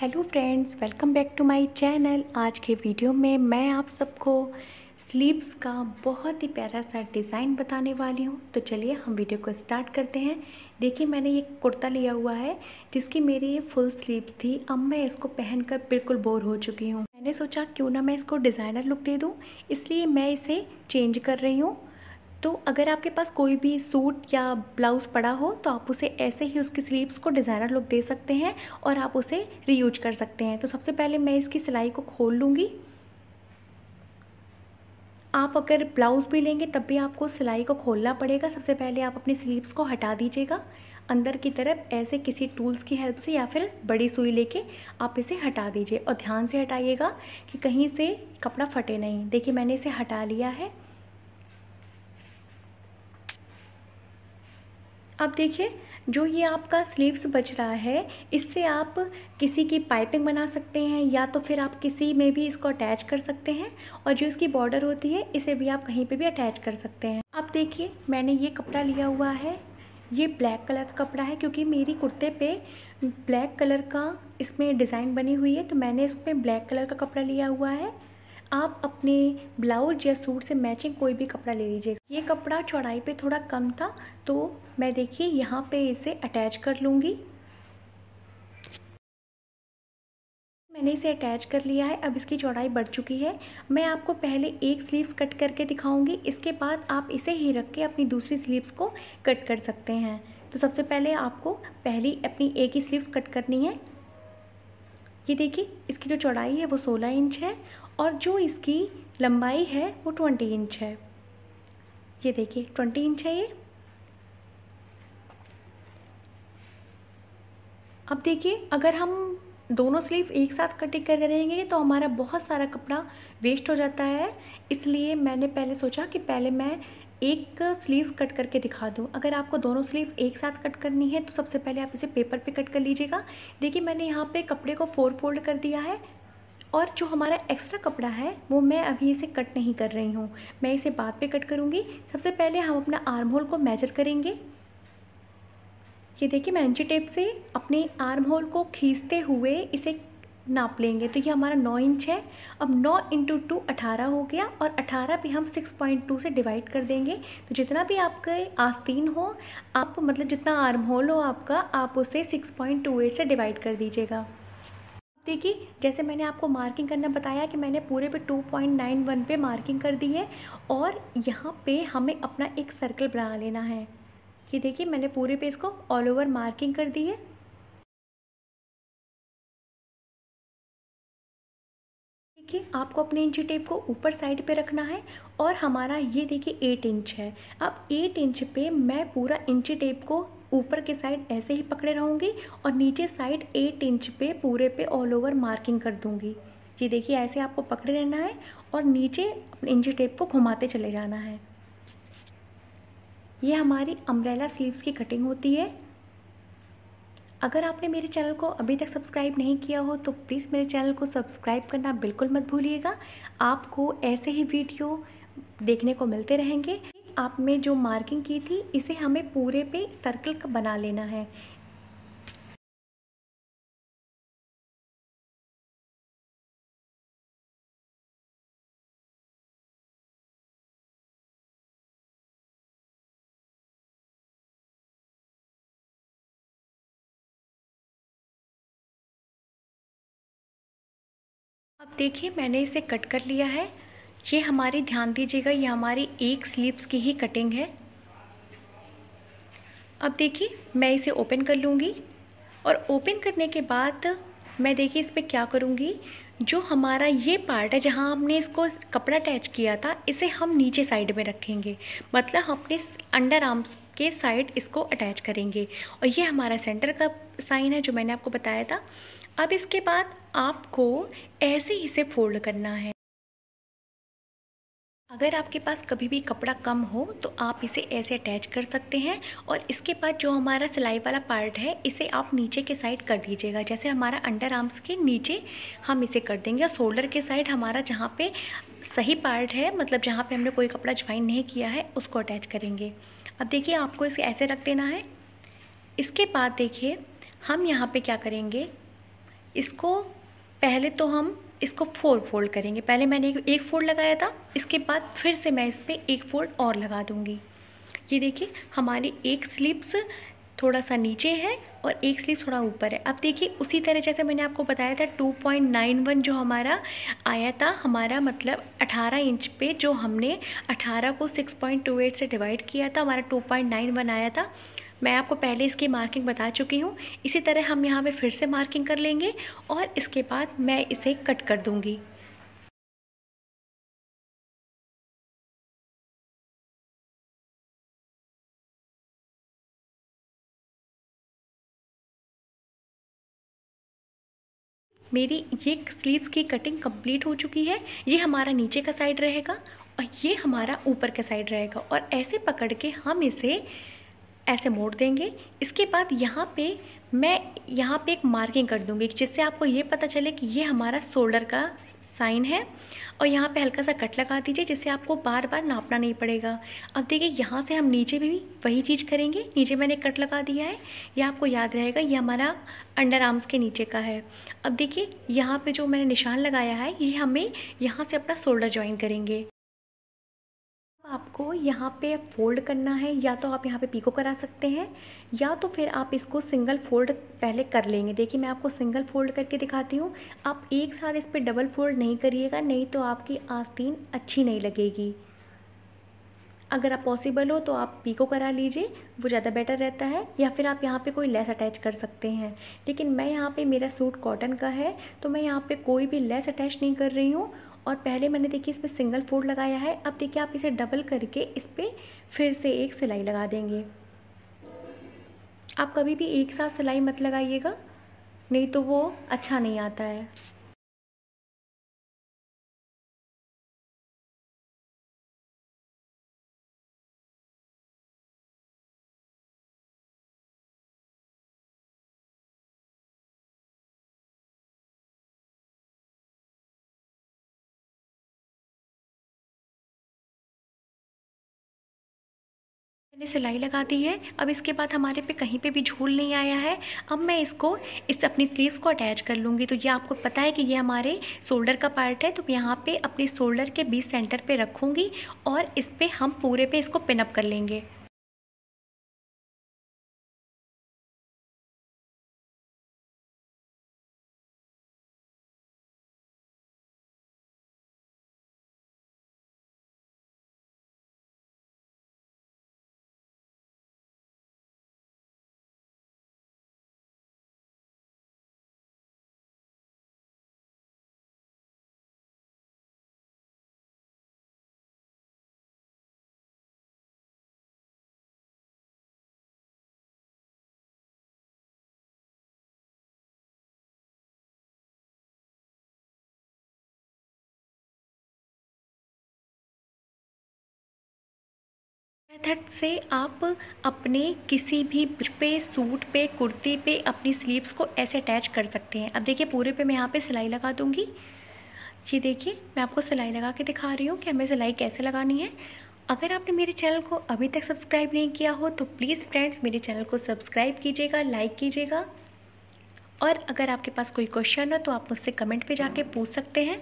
Hello friends, welcome back to my channel. आज के video में मैं आप सबको स्लीव्स का बहुत ही प्यारा सा डिज़ाइन बताने वाली हूँ। तो चलिए हम वीडियो को स्टार्ट करते हैं। देखिए, मैंने ये कुर्ता लिया हुआ है, जिसकी मेरी ये फुल स्लीव्स थी। अब मैं इसको पहनकर बिल्कुल बोर हो चुकी हूँ। मैंने सोचा, क्यों ना मैं इसको डिज़ाइनर लुक दे दूँ? इसलिए मैं इसे चेंज कर रही हूँ। तो अगर आपके पास कोई भी सूट या ब्लाउज़ पड़ा हो तो आप उसे ऐसे ही उसकी स्लीव्स को डिज़ाइनर लुक दे सकते हैं और आप उसे रीयूज कर सकते हैं। तो सबसे पहले मैं इसकी सिलाई को खोल लूँगी। आप अगर ब्लाउज़ भी लेंगे, तब भी आपको सिलाई को खोलना पड़ेगा। सबसे पहले आप अपनी स्लीव्स को हटा दीजिएगा। अंदर की तरफ़ ऐसे किसी टूल्स की हेल्प से या फिर बड़ी सुई लेके आप इसे हटा दीजिए और ध्यान से हटाइएगा कि कहीं से कपड़ा फटे नहीं। देखिए, मैंने इसे हटा लिया है। अब देखिए, जो ये आपका स्लीव्स बच रहा है, इससे आप किसी की पाइपिंग बना सकते हैं या तो फिर आप किसी में भी इसको अटैच कर सकते हैं और जो इसकी बॉर्डर होती है, इसे भी आप कहीं पे भी अटैच कर सकते हैं। अब देखिए, मैंने ये कपड़ा लिया हुआ है। ये ब्लैक कलर का कपड़ा है क्योंकि मेरी कुर्ते पे ब्लैक कलर का इसमें डिज़ाइन बनी हुई है तो मैंने इसमें ब्लैक कलर का कपड़ा लिया हुआ है। आप अपने ब्लाउज या सूट से मैचिंग कोई भी कपड़ा ले लीजिए ये कपड़ा चौड़ाई पे थोड़ा कम था तो मैं देखिए यहाँ पे इसे अटैच कर लूँगी। मैंने इसे अटैच कर लिया है। अब इसकी चौड़ाई बढ़ चुकी है। मैं आपको पहले एक स्लीव्स कट करके दिखाऊँगी। इसके बाद आप इसे ही रख के अपनी दूसरी स्लीव्स को कट कर सकते हैं। तो सबसे पहले आपको पहली अपनी एक ही स्लीव्स कट करनी है। ये देखिए, इसकी जो चौड़ाई है वो सोलह इंच है और जो इसकी लंबाई है वो ट्वेंटी इंच है। ये देखिए, ट्वेंटी इंच है ये। अब देखिए, अगर हम दोनों स्लीव एक साथ कटिंग कर रहेंगे तो हमारा बहुत सारा कपड़ा वेस्ट हो जाता है। इसलिए मैंने पहले सोचा कि पहले मैं एक स्लीव्स कट करके दिखा दूँ। अगर आपको दोनों स्लीव्स एक साथ कट करनी है तो सबसे पहले आप इसे पेपर पे कट कर लीजिएगा। देखिए, मैंने यहाँ पे कपड़े को फोर फोल्ड कर दिया है और जो हमारा एक्स्ट्रा कपड़ा है, वो मैं अभी इसे कट नहीं कर रही हूँ। मैं इसे बाद पे कट करूँगी। सबसे पहले हम अपना आर्म होल को मेजर करेंगे। ये देखिए, मैं इंची टेप से अपने आर्म होल को खींचते हुए इसे नाप लेंगे। तो ये हमारा नौ इंच है। अब नौ इंटू टू अठारह हो गया और अठारह भी हम सिक्स पॉइंट टू से डिवाइड कर देंगे। तो जितना भी आपके आस्तीन हो, आप मतलब जितना आर्म होल हो आपका, आप उसे सिक्स पॉइंट टू एट से डिवाइड कर दीजिएगा। देखिए, जैसे मैंने आपको मार्किंग करना बताया कि मैंने पूरे पे 2.91 पे मार्किंग कर दी है और यहाँ पे हमें अपना एक सर्कल बना लेना है। कि देखिए, मैंने पूरे पे इसको ऑल ओवर मार्किंग कर दी है। देखिए, आपको अपने इंची टेप को ऊपर साइड पे रखना है और हमारा ये देखिए एट इंच है। अब एट इंच पे मैं पूरा इंची टेप को ऊपर के साइड ऐसे ही पकड़े रहूँगी और नीचे साइड एट इंच पे पूरे पे ऑल ओवर मार्किंग कर दूँगी। ये देखिए, ऐसे आपको पकड़े रहना है और नीचे अपने इंची टेप को घुमाते चले जाना है। ये हमारी अम्ब्रेला स्लीव्स की कटिंग होती है। अगर आपने मेरे चैनल को अभी तक सब्सक्राइब नहीं किया हो तो प्लीज़ मेरे चैनल को सब्सक्राइब करना बिल्कुल मत भूलिएगा। आपको ऐसे ही वीडियो देखने को मिलते रहेंगे। आपने जो मार्किंग की थी, इसे हमें पूरे पे सर्कल का बना लेना है। अब देखिए, मैंने इसे कट कर लिया है। ये हमारी, ध्यान दीजिएगा, ये हमारी एक स्लीव्स की ही कटिंग है। अब देखिए, मैं इसे ओपन कर लूँगी और ओपन करने के बाद मैं देखिए, इस पर क्या करूँगी? जो हमारा ये पार्ट है, जहाँ हमने इसको कपड़ा अटैच किया था, इसे हम नीचे साइड में रखेंगे। मतलब हम अपने अंडर आर्म्स के साइड इसको अटैच करेंगे। और ये हमारा सेंटर का साइन है, जो मैंने आपको बताया था। अब इसके बाद आपको ऐसे ही इसे फोल्ड करना है। अगर आपके पास कभी भी कपड़ा कम हो तो आप इसे ऐसे अटैच कर सकते हैं और इसके बाद जो हमारा सिलाई वाला पार्ट है, इसे आप नीचे के साइड कर दीजिएगा। जैसे हमारा अंडर आर्म्स के नीचे हम इसे कर देंगे और शोल्डर के साइड हमारा जहाँ पे सही पार्ट है मतलब जहाँ पे हमने कोई कपड़ा ज्वाइन नहीं किया है, उसको अटैच करेंगे। अब देखिए आपको इसे ऐसे रख देना है। इसके बाद देखिए, हम यहाँ पर क्या करेंगे? इसको पहले तो हम इसको फोर फोल्ड करेंगे। पहले मैंने एक फोल्ड लगाया था, इसके बाद फिर से मैं इस पर एक फोल्ड और लगा दूँगी। ये देखिए, हमारी एक स्लिप्स थोड़ा सा नीचे है और एक स्लीव थोड़ा ऊपर है। अब देखिए, उसी तरह जैसे मैंने आपको बताया था 2.91 जो हमारा आया था, हमारा मतलब 18 इंच पे जो हमने 18 को 6.28 से डिवाइड किया था, हमारा 2.91 आया था मैं आपको पहले इसकी मार्किंग बता चुकी हूँ। इसी तरह हम यहाँ पे फिर से मार्किंग कर लेंगे और इसके बाद मैं इसे कट कर दूँगी। मेरी ये स्लीव्स की कटिंग कंप्लीट हो चुकी है। ये हमारा नीचे का साइड रहेगा और ये हमारा ऊपर का साइड रहेगा और ऐसे पकड़ के हम इसे ऐसे मोड़ देंगे। इसके बाद यहाँ पे मैं यहाँ पे एक मार्किंग कर दूँगी जिससे आपको ये पता चले कि ये हमारा शोल्डर का साइन है। और यहाँ पे हल्का सा कट लगा दीजिए जिससे आपको बार बार नापना नहीं पड़ेगा। अब देखिए यहाँ से हम नीचे भी वही चीज़ करेंगे। नीचे मैंने कट लगा दिया है। ये आपको याद रहेगा ये हमारा अंडर आर्म्स के नीचे का है। अब देखिए यहाँ पे जो मैंने निशान लगाया है, ये हमें यहाँ से अपना शोल्डर ज्वाइन करेंगे। आपको यहाँ पे फोल्ड करना है, या तो आप यहाँ पे पीको करा सकते हैं, या तो फिर आप इसको सिंगल फोल्ड पहले कर लेंगे। देखिए, मैं आपको सिंगल फोल्ड करके दिखाती हूँ। आप एक साथ इस पर डबल फोल्ड नहीं करिएगा, नहीं तो आपकी आस्तीन अच्छी नहीं लगेगी। अगर आप पॉसिबल हो तो आप पीको करा लीजिए, वो ज़्यादा बेटर रहता है, या फिर आप यहाँ पे कोई लेस अटैच कर सकते हैं। लेकिन मैं यहाँ पे, मेरा सूट कॉटन का है तो मैं यहाँ पे कोई भी लेस अटैच नहीं कर रही हूँ और पहले मैंने देखिए इसमें सिंगल फोल्ड लगाया है। अब देखिए आप इसे डबल करके इस पर फिर से एक सिलाई लगा देंगे। आप कभी भी एक साथ सिलाई मत लगाइएगा, नहीं तो वो अच्छा नहीं आता है। मैंने सिलाई लगा दी है। अब इसके बाद हमारे पे कहीं पे भी झूल नहीं आया है। अब मैं इसको, इस अपनी स्लीव्स को अटैच कर लूँगी। तो ये आपको पता है कि ये हमारे शोल्डर का पार्ट है। तो यहाँ पे अपनी शोल्डर के बीच सेंटर पे रखूँगी और इस पर हम पूरे पे इसको पिनअप कर लेंगे। मेथड से आप अपने किसी भी पे, सूट पे, कुर्ती पे अपनी स्लीव्स को ऐसे अटैच कर सकते हैं। अब देखिए, पूरे पे मैं यहाँ पे सिलाई लगा दूँगी। ये देखिए, मैं आपको सिलाई लगा के दिखा रही हूँ कि हमें सिलाई कैसे लगानी है। अगर आपने मेरे चैनल को अभी तक सब्सक्राइब नहीं किया हो तो प्लीज़ फ्रेंड्स, मेरे चैनल को सब्सक्राइब कीजिएगा, लाइक कीजिएगा। और अगर आपके पास कोई क्वेश्चन हो तो आप मुझसे कमेंट पे जाके पूछ सकते हैं।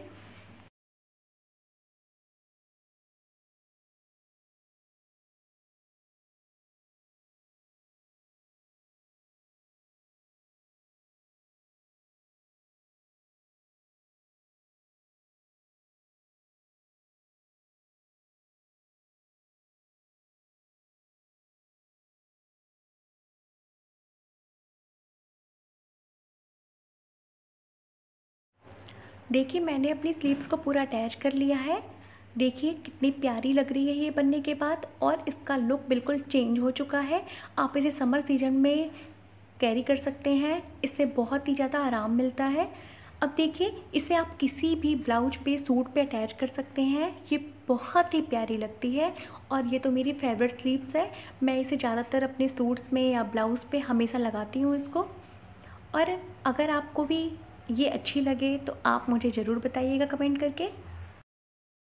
देखिए, मैंने अपनी स्लीव्स को पूरा अटैच कर लिया है। देखिए, कितनी प्यारी लग रही है ये बनने के बाद और इसका लुक बिल्कुल चेंज हो चुका है। आप इसे समर सीज़न में कैरी कर सकते हैं। इससे बहुत ही ज़्यादा आराम मिलता है। अब देखिए, इसे आप किसी भी ब्लाउज पे, सूट पे अटैच कर सकते हैं। ये बहुत ही प्यारी लगती है और ये तो मेरी फेवरेट स्लीव्स है। मैं इसे ज़्यादातर अपने सूट्स में या ब्लाउज़ पे हमेशा लगाती हूँ इसको। और अगर आपको भी ये अच्छी लगे तो आप मुझे ज़रूर बताइएगा कमेंट करके।